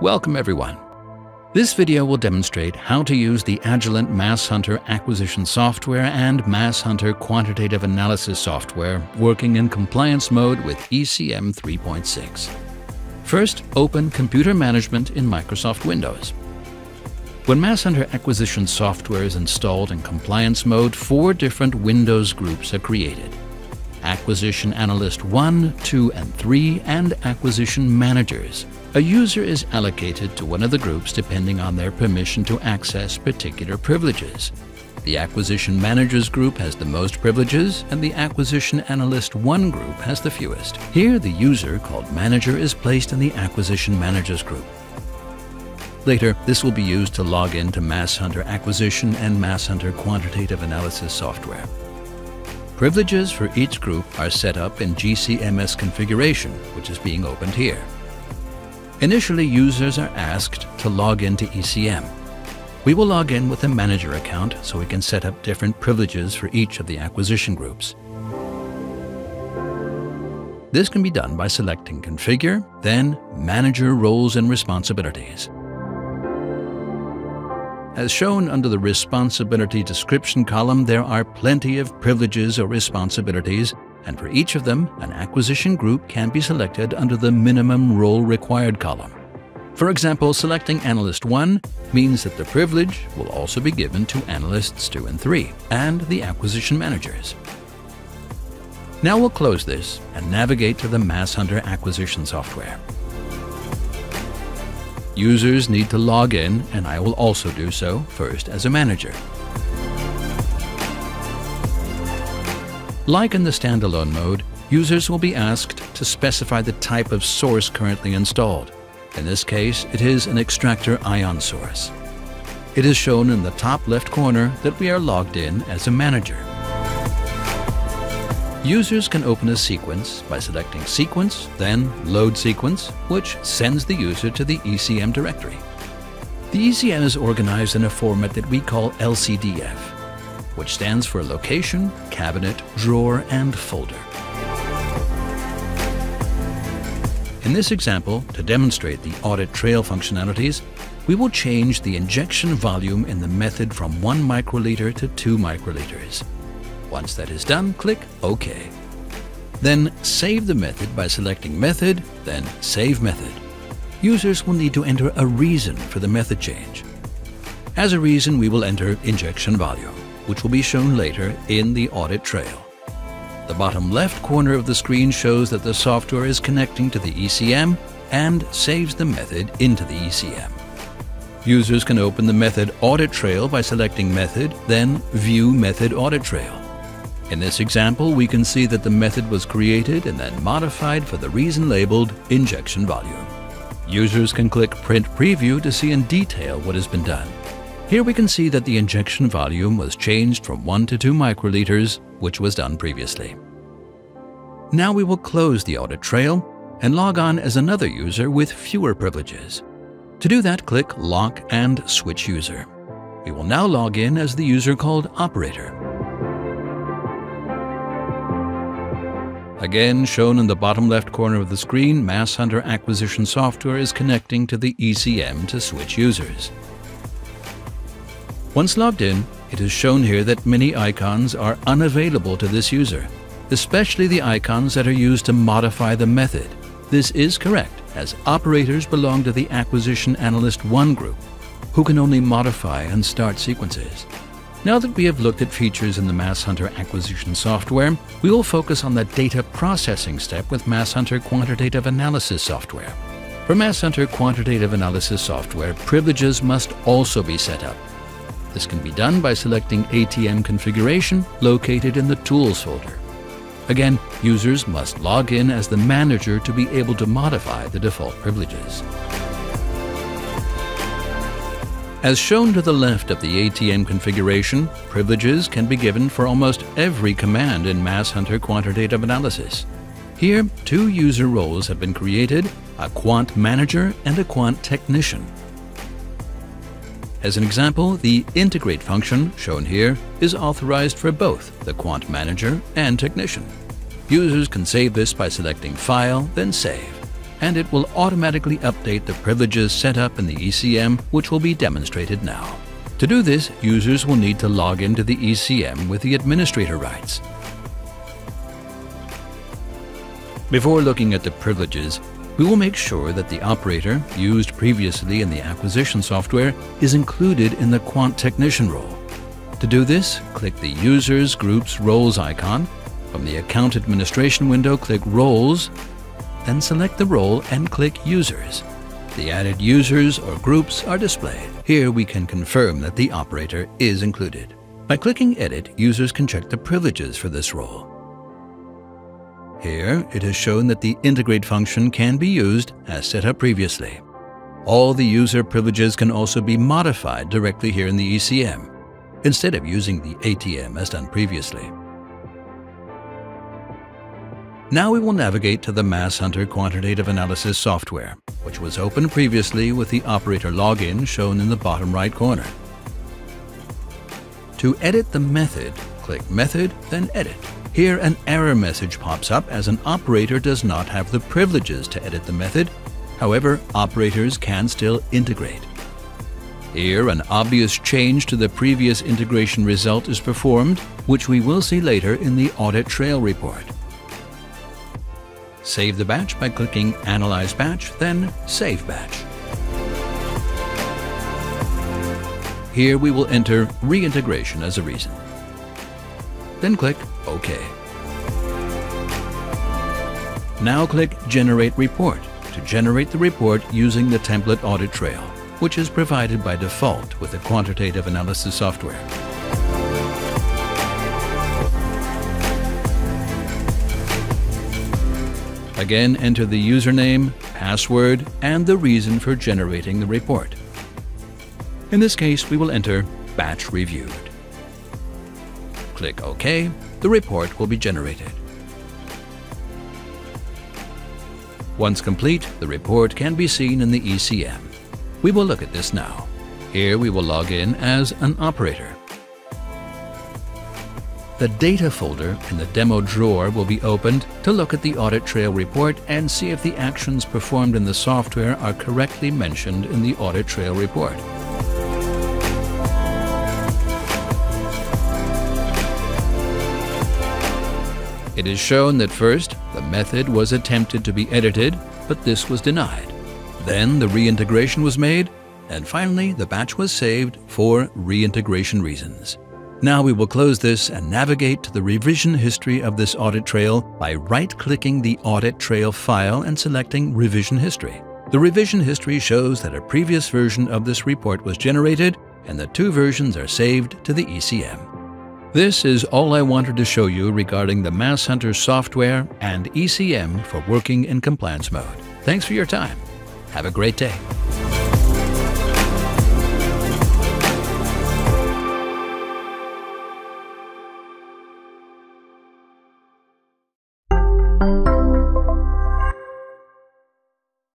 Welcome everyone. This video will demonstrate how to use the Agilent MassHunter acquisition software and MassHunter quantitative analysis software working in compliance mode with ECM 3.6. First, open Computer Management in Microsoft Windows. When MassHunter acquisition software is installed in compliance mode, four different Windows groups are created. Acquisition Analyst 1, 2, and 3, and Acquisition Managers. A user is allocated to one of the groups depending on their permission to access particular privileges. The Acquisition Managers group has the most privileges, and the Acquisition Analyst 1 group has the fewest. Here, the user, called Manager, is placed in the Acquisition Managers group. Later, this will be used to log into MassHunter Acquisition and MassHunter Quantitative Analysis software. Privileges for each group are set up in GCMS configuration, which is being opened here. Initially, users are asked to log into ECM. We will log in with a manager account so we can set up different privileges for each of the acquisition groups. This can be done by selecting Configure, then Manager Roles and Responsibilities. As shown under the Responsibility Description column, there are plenty of privileges or responsibilities and for each of them, an acquisition group can be selected under the Minimum Role Required column. For example, selecting Analyst 1 means that the privilege will also be given to Analysts 2 and 3, and the acquisition managers. Now we'll close this and navigate to the MassHunter acquisition software. Users need to log in, and I will also do so first as a manager. Like in the standalone mode, users will be asked to specify the type of source currently installed. In this case, it is an extractor ion source. It is shown in the top left corner that we are logged in as a manager. Users can open a sequence by selecting Sequence, then Load Sequence, which sends the user to the ECM directory. The ECM is organized in a format that we call LCDF, which stands for Location, Cabinet, Drawer, and Folder. In this example, to demonstrate the audit trail functionalities, we will change the injection volume in the method from 1 microliter to 2 microliters. Once that is done, click OK. Then save the method by selecting Method, then Save Method. Users will need to enter a reason for the method change. As a reason, we will enter injection volume which will be shown later in the audit trail. The bottom left corner of the screen shows that the software is connecting to the ECM and saves the method into the ECM. Users can open the method audit trail by selecting Method, then View Method Audit Trail. In this example, we can see that the method was created and then modified for the reason labeled injection volume. Users can click Print Preview to see in detail what has been done. Here we can see that the injection volume was changed from 1 to 2 microliters, which was done previously. Now we will close the audit trail and log on as another user with fewer privileges. To do that, click Lock and Switch User. We will now log in as the user called Operator. Again, shown in the bottom left corner of the screen, MassHunter Acquisition software is connecting to the ECM to switch users. Once logged in, it is shown here that many icons are unavailable to this user, especially the icons that are used to modify the method. This is correct, as operators belong to the Acquisition Analyst 1 group, who can only modify and start sequences. Now that we have looked at features in the MassHunter acquisition software, we will focus on the data processing step with MassHunter Quantitative Analysis software. For MassHunter Quantitative Analysis software, privileges must also be set up. This can be done by selecting ATM configuration located in the Tools folder. Again, users must log in as the manager to be able to modify the default privileges. As shown to the left of the ATM configuration, privileges can be given for almost every command in MassHunter Quantitative Analysis. Here, two user roles have been created, a Quant Manager and a Quant Technician. As an example, the integrate function, shown here, is authorized for both the Quant Manager and Technician. Users can save this by selecting File, then Save. And it will automatically update the privileges set up in the ECM, which will be demonstrated now. To do this, users will need to log into the ECM with the administrator rights. Before looking at the privileges, we will make sure that the operator used previously in the acquisition software is included in the Quant Technician role. To do this, click the Users Groups Roles icon. From the Account Administration window, click Roles, then select the role and click Users. The added users or groups are displayed. Here we can confirm that the operator is included. By clicking Edit, users can check the privileges for this role. Here, it is shown that the integrate function can be used as set up previously. All the user privileges can also be modified directly here in the ECM, instead of using the ATM as done previously. Now we will navigate to the Mass Hunter quantitative analysis software, which was opened previously with the operator login shown in the bottom right corner. To edit the method, click Method, then Edit. Here an error message pops up as an operator does not have the privileges to edit the method. However, operators can still integrate. Here an obvious change to the previous integration result is performed, which we will see later in the audit trail report. Save the batch by clicking Analyze Batch, then Save Batch. Here we will enter reintegration as a reason. Then click OK. Now click Generate Report to generate the report using the template audit trail, which is provided by default with the quantitative analysis software. Again, enter the username, password, and the reason for generating the report. In this case, we will enter Batch Reviewed. Click OK, the report will be generated. Once complete, the report can be seen in the ECM. We will look at this now. Here we will log in as an operator. The Data folder in the demo drawer will be opened to look at the audit trail report and see if the actions performed in the software are correctly mentioned in the audit trail report. It is shown that first, the method was attempted to be edited, but this was denied. Then the reintegration was made, and finally the batch was saved for reintegration reasons. Now we will close this and navigate to the revision history of this audit trail by right-clicking the audit trail file and selecting Revision History. The revision history shows that a previous version of this report was generated and the two versions are saved to the ECM. This is all I wanted to show you regarding the MassHunter software and ECM for working in compliance mode. Thanks for your time. Have a great day.